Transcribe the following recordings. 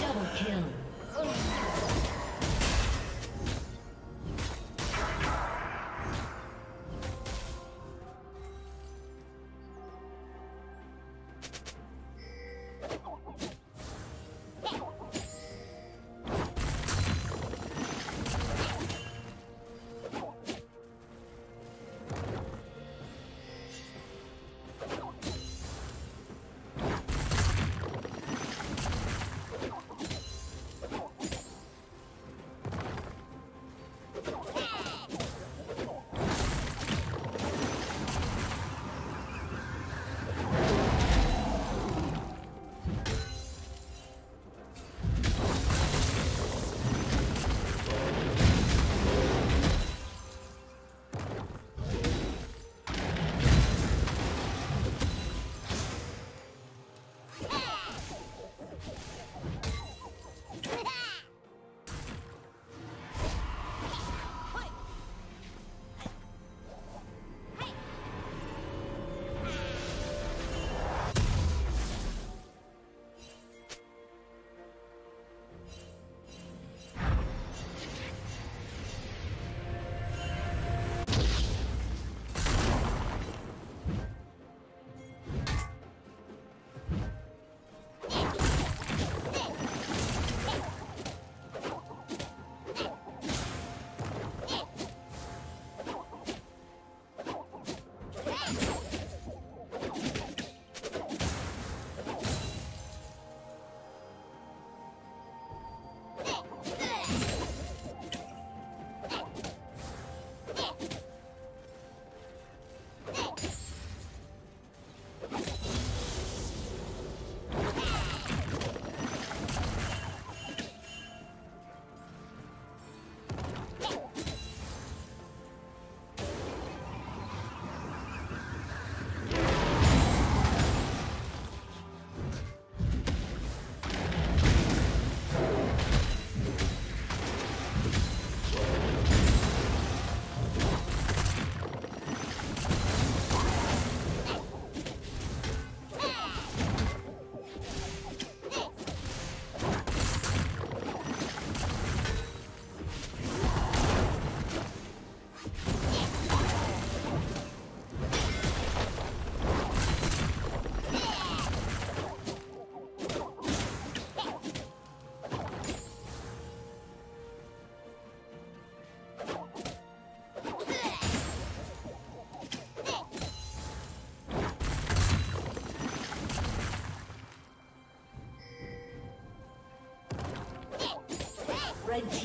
Double kill.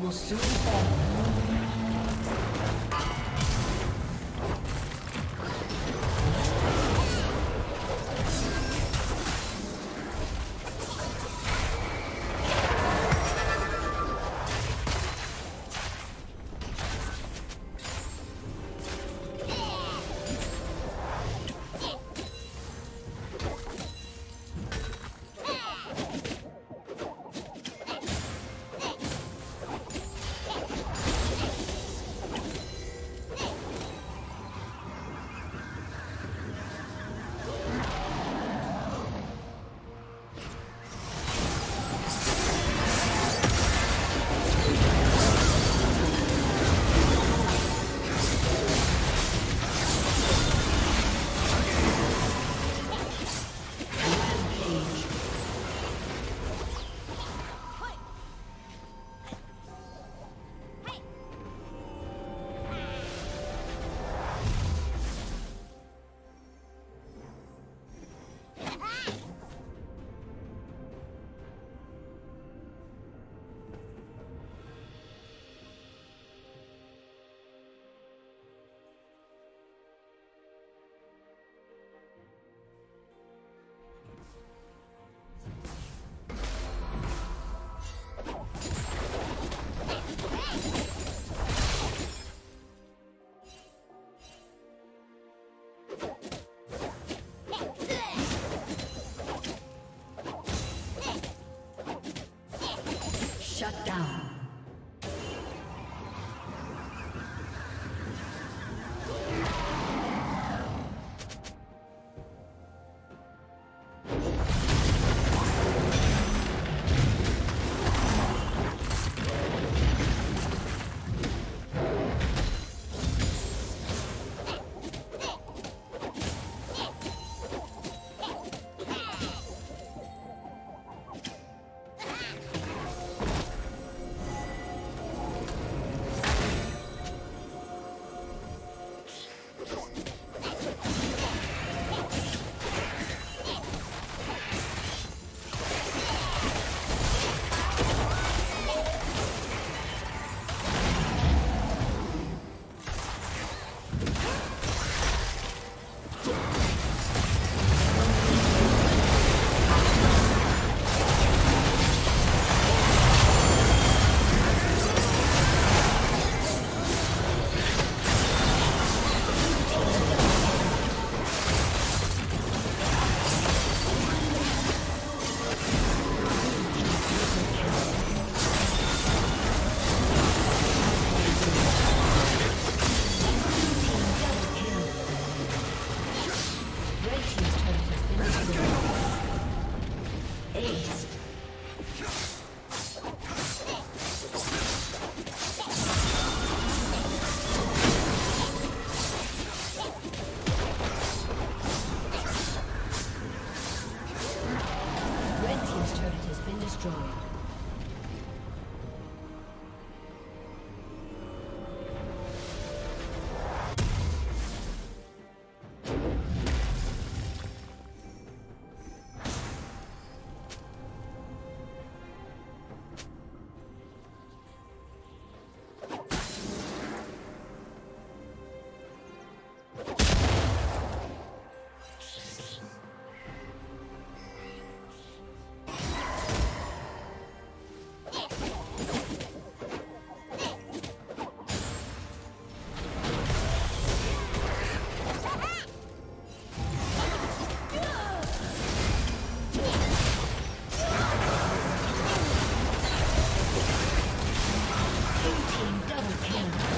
Will soon fall. Double kill.